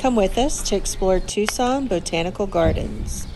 Come with us to explore Tucson Botanical Gardens.